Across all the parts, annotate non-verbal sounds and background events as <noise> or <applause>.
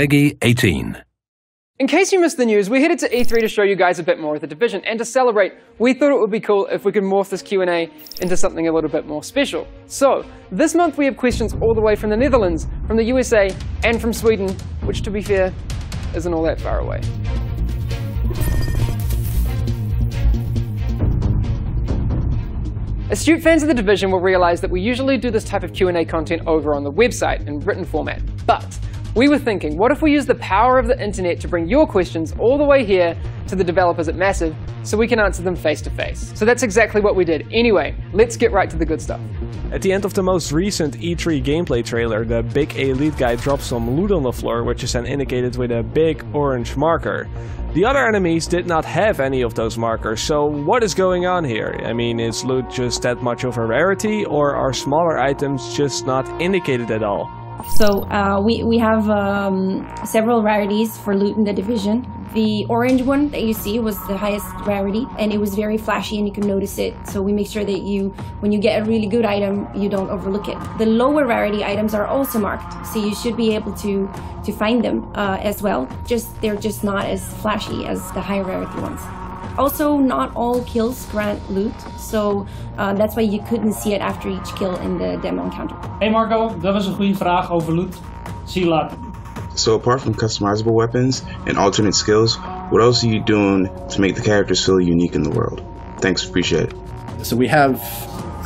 PEGI 18. In case you missed the news, we headed to E3 to show you guys a bit more of the division, and to celebrate, we thought it would be cool if we could morph this Q&A into something a little bit more special. So, this month we have questions all the way from the Netherlands, from the USA, and from Sweden, which to be fair, isn't all that far away. Astute fans of the Division will realize that we usually do this type of Q&A content over on the website in written format, but we were thinking, what if we use the power of the internet to bring your questions all the way here to the developers at Massive so we can answer them face to face? So that's exactly what we did. Anyway, let's get right to the good stuff. At the end of the most recent E3 gameplay trailer, the big elite guy drops some loot on the floor, which is then indicated with a big orange marker. The other enemies did not have any of those markers, so what is going on here? I mean, is loot just that much of a rarity, or are smaller items just not indicated at all? So uh, we, we have um, several rarities for loot in the division. The orange one that you see was the highest rarity and it was very flashy and you can notice it. So we make sure that you, when you get a really good item, you don't overlook it. The lower rarity items are also marked, so you should be able to, to find them uh, as well. Just They're just not as flashy as the higher rarity ones. Also, not all kills grant loot, so uh, that's why you couldn't see it after each kill in the demo encounter. Hey Marco, dat was een goede vraag over loot. Zie je later. So apart from customizable weapons and alternate skills, what else are you doing to make the characters feel unique in the world? Thanks, appreciate it. So we have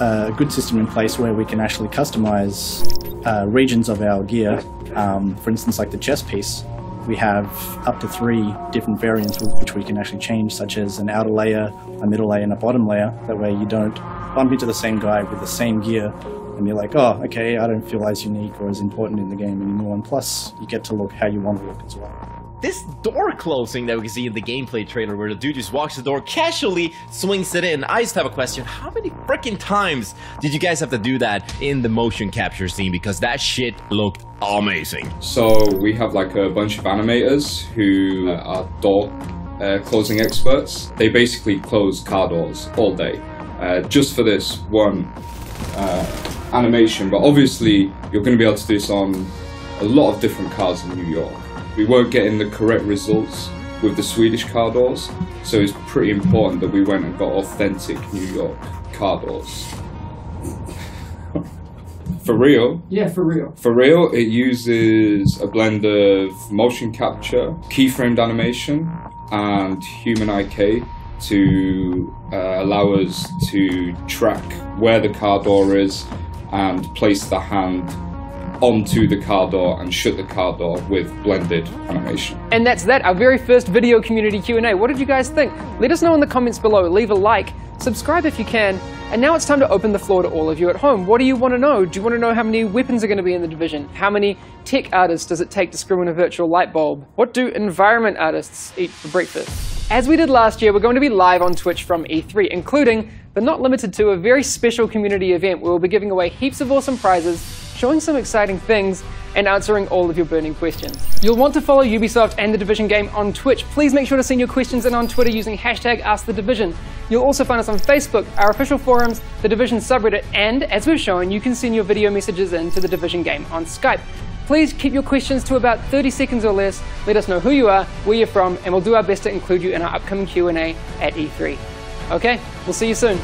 a good system in place where we can actually customize uh, regions of our gear. Um, for instance, like the chest piece, we have up to three different variants which we can actually change, such as an outer layer, a middle layer, and a bottom layer. That way you don't bump into the same guy with the same gear and you're like, oh, okay, I don't feel as unique or as important in the game anymore. And plus, you get to look how you want to look as well. This door closing that we can see in the gameplay trailer where the dude just walks the door casually, swings it in. I just have a question. How many freaking times did you guys have to do that in the motion capture scene? Because that shit looked amazing. So we have like a bunch of animators who are door uh, closing experts. They basically close car doors all day. Uh, just for this one uh, animation, but obviously you're going to be able to do this on a lot of different cars in New York. We weren't getting the correct results with the Swedish car doors, so it's pretty important that we went and got authentic New York car doors. <laughs> for real? Yeah, for real. For real, it uses a blend of motion capture, keyframed animation, and human IK to uh, allow us to track where the car door is and place the hand onto the car door and shut the car door with blended animation. And that's that, our very first video community Q&A. What did you guys think? Let us know in the comments below, leave a like, subscribe if you can, and now it's time to open the floor to all of you at home. What do you want to know? Do you want to know how many weapons are going to be in the division? How many tech artists does it take to screw in a virtual light bulb? What do environment artists eat for breakfast? As we did last year, we're going to be live on Twitch from E3, including but not limited to a very special community event where we'll be giving away heaps of awesome prizes, showing some exciting things, and answering all of your burning questions. You'll want to follow Ubisoft and The Division game on Twitch. Please make sure to send your questions in on Twitter using hashtag AskTheDivision. You'll also find us on Facebook, our official forums, The Division subreddit, and as we've shown, you can send your video messages in to The Division game on Skype. Please keep your questions to about 30 seconds or less. Let us know who you are, where you're from, and we'll do our best to include you in our upcoming Q&A at E3. Okay, we'll see you soon.